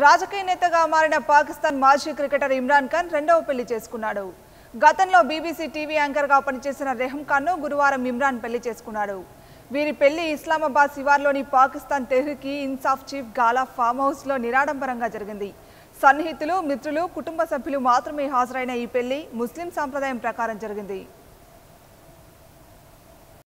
రాజకీయ నేతగా మారిన పాకిస్తాన్ మాజీ క్రికెటర్ ఇమ్రాన్ ఖాన్ రెండవ పెళ్ళి చేసుకున్నాడు. గతంలో బీబీసీ టీవీ యాంకర్గా పనిచేసిన రెహం ఖాన్ను గురువారం ఇమ్రాన్ పెళ్ళి చేసుకున్నాడు. వీరి పెళ్ళి ఇస్లామాబాద్ శివార్లోని పాకిస్తాన్ తెహ్రికి ఇన్సాఫ్ చీఫ్ గాలా ఫామ్ హౌస్లో నిరాడంబరంగా జరిగింది. సన్నిహితులు మిత్రులు కుటుంబ సభ్యులు మాత్రమే హాజరైన ఈ పెళ్ళి ముస్లిం సాంప్రదాయం ప్రకారం జరిగింది.